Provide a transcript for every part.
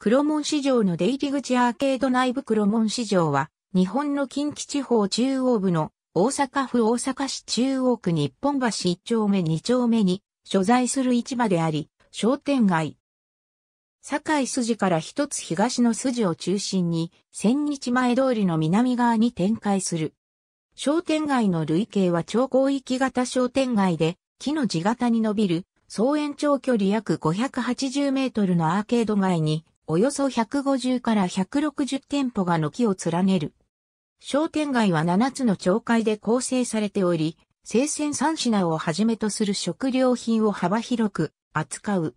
黒門市場の出入り口アーケード内部黒門市場は、日本の近畿地方中央部の大阪府大阪市中央区日本橋1丁目2丁目に所在する市場であり、商店街。堺筋から一つ東の筋を中心に、千日前通りの南側に展開する。商店街の累計は超広域型商店街で、木の字型に伸びる、総延長距離約580メートルのアーケード街に、およそ150から160店舗が軒を連ねる。商店街は7つの町会で構成されており、生鮮3品をはじめとする食料品を幅広く扱う。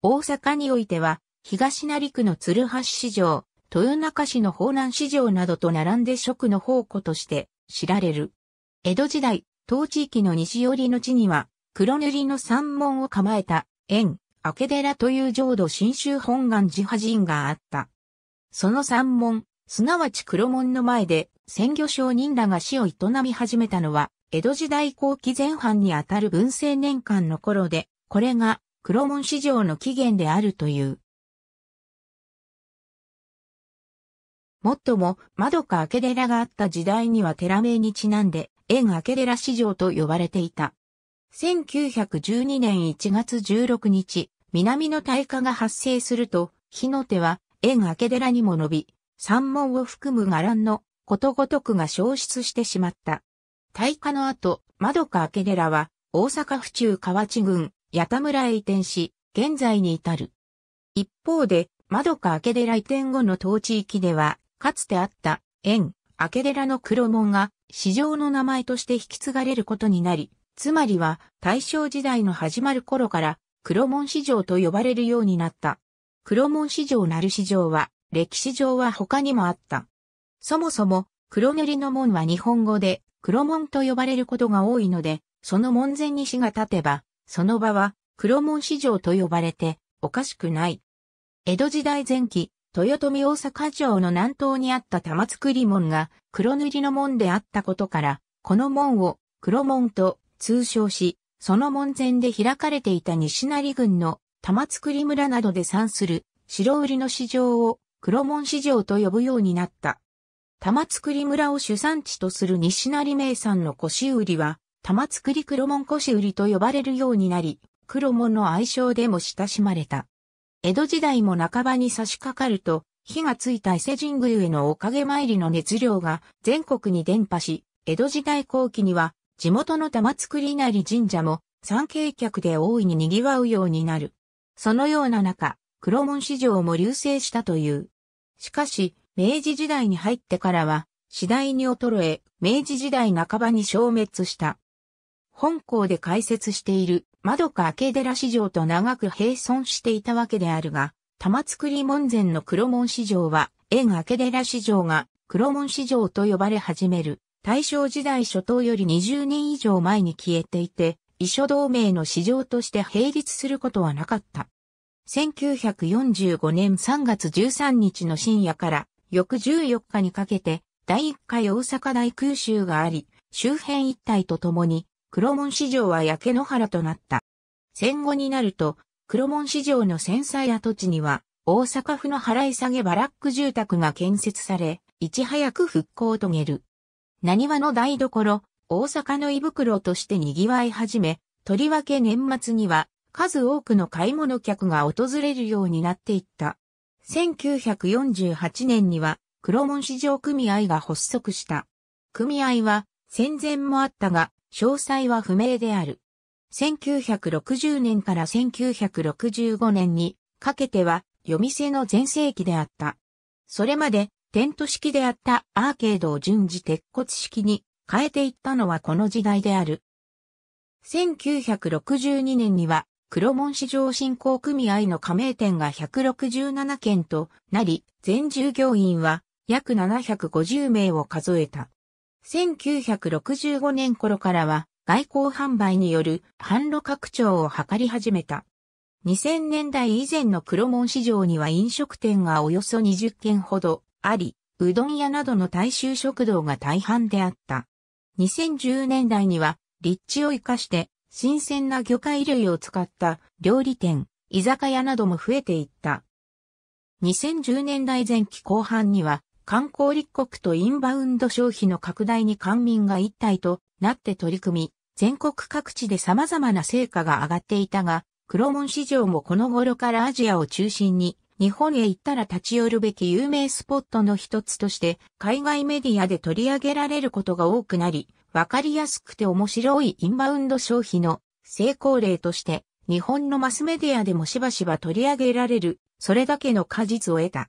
大阪においては、東成区の鶴橋市場、豊中市の方南市場などと並んで食の宝庫として知られる。江戸時代、当地域の西寄りの地には、黒塗りの山門を構えた、円、明寺という浄土新州本願寺派人があった。その山門、すなわち黒門の前で、鮮魚商人らが死を営み始めたのは、江戸時代後期前半にあたる文政年間の頃で、これが黒門市場の起源であるという。もっとも、窓か明寺があった時代には寺名にちなんで、縁明寺市場と呼ばれていた。1912年1月16日、南の大火が発生すると、火の手は縁明寺にも伸び、山門を含む伽藍のことごとくが消失してしまった。大火の後、窓か明寺は大阪府中河内郡八田村へ移転し、現在に至る。一方で、窓か明寺移転後の当地域では、かつてあった縁、明寺の黒門が市場の名前として引き継がれることになり、つまりは大正時代の始まる頃から黒門市場と呼ばれるようになった。黒門市場なる市場は歴史上は他にもあった。そもそも黒塗りの門は日本語で黒門と呼ばれることが多いので、その門前に市が立てば、その場は黒門市場と呼ばれておかしくない。江戸時代前期、豊臣大阪城の南東にあった玉造門が黒塗りの門であったことから、この門を黒門と通称し、その門前で開かれていた西成郡の玉造村などで産する白売りの市場を黒門市場と呼ぶようになった。玉造村を主産地とする西成名産の腰売りは、玉造黒門腰売りと呼ばれるようになり、黒門の愛称でも親しまれた。江戸時代も半ばに差し掛かると、火がついた伊勢神宮へのおかげ参りの熱量が全国に伝播し、江戸時代後期には地元の玉造稲荷神社も参詣客で大いに賑わうようになる。そのような中、黒門市場も流星したという。しかし、明治時代に入ってからは、次第に衰え、明治時代半ばに消滅した。本校で解説している窓か明寺市場と長く並存していたわけであるが、玉造門前の黒門市場は、縁明寺市場が黒門市場と呼ばれ始める。大正時代初頭より20年以上前に消えていて、異所同盟の市場として並立することはなかった。1945年3月13日の深夜から翌14日にかけて第1回大阪大空襲があり、周辺一帯とともに黒門市場は焼け野原となった。戦後になると、黒門市場の繊細跡地には、大阪府の払い下げバラック住宅が建設され、いち早く復興を遂げる。何話の台所、大阪の胃袋として賑わい始め、とりわけ年末には、数多くの買い物客が訪れるようになっていった。1948年には、黒門市場組合が発足した。組合は、戦前もあったが、詳細は不明である。1960年から1965年にかけては夜店の全盛期であった。それまでテント式であったアーケードを順次鉄骨式に変えていったのはこの時代である。1962年には黒門市場振興組合の加盟店が167件となり、全従業員は約750名を数えた。1965年頃からは外交販売による販路拡張を図り始めた。2000年代以前の黒門市場には飲食店がおよそ20軒ほどあり、うどん屋などの大衆食堂が大半であった。2010年代には立地を活かして新鮮な魚介類を使った料理店、居酒屋なども増えていった。2010年代前期後半には観光立国とインバウンド消費の拡大に官民が一体となって取り組み、全国各地で様々な成果が上がっていたが、黒門市場もこの頃からアジアを中心に日本へ行ったら立ち寄るべき有名スポットの一つとして海外メディアで取り上げられることが多くなり、わかりやすくて面白いインバウンド消費の成功例として日本のマスメディアでもしばしば取り上げられる、それだけの果実を得た。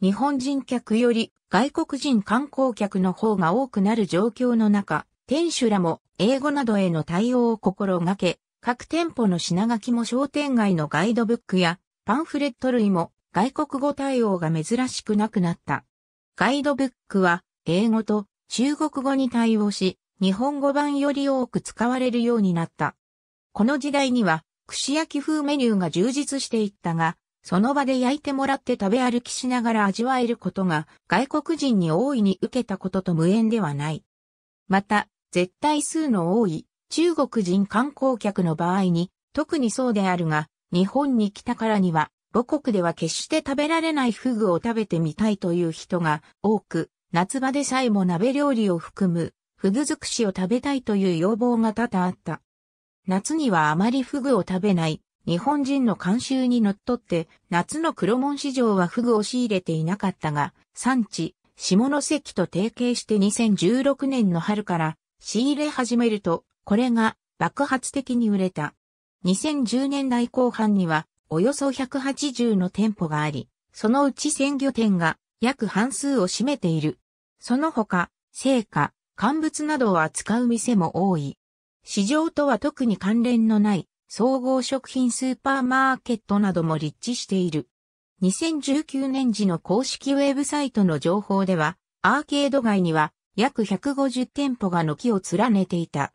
日本人客より外国人観光客の方が多くなる状況の中、店主らも英語などへの対応を心がけ、各店舗の品書きも商店街のガイドブックやパンフレット類も外国語対応が珍しくなくなった。ガイドブックは英語と中国語に対応し、日本語版より多く使われるようになった。この時代には串焼き風メニューが充実していったが、その場で焼いてもらって食べ歩きしながら味わえることが外国人に大いに受けたことと無縁ではない。また、絶対数の多い中国人観光客の場合に特にそうであるが、日本に来たからには、母国では決して食べられないフグを食べてみたいという人が多く、夏場でさえも鍋料理を含む、フグ尽くしを食べたいという要望が多々あった。夏にはあまりフグを食べない日本人の慣習にのっとって夏の黒門市場はフグを仕入れていなかったが、産地、下関と提携して2016年の春から仕入れ始めると、これが爆発的に売れた。2010年代後半にはおよそ180の店舗があり、そのうち鮮魚店が約半数を占めている。その他、成果、乾物などを扱う店も多い。市場とは特に関連のない総合食品スーパーマーケットなども立地している。2019年時の公式ウェブサイトの情報では、アーケード街には約150店舗が軒を連ねていた。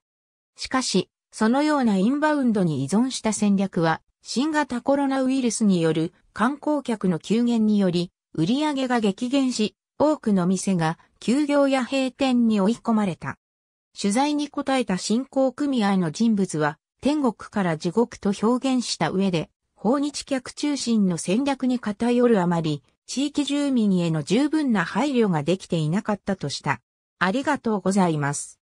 しかし、そのようなインバウンドに依存した戦略は、新型コロナウイルスによる観光客の急減により、売り上げが激減し、多くの店が休業や閉店に追い込まれた。取材に答えた新興組合の人物は、天国から地獄と表現した上で、訪日客中心の戦略に偏るあまり、地域住民への十分な配慮ができていなかったとした。ありがとうございます。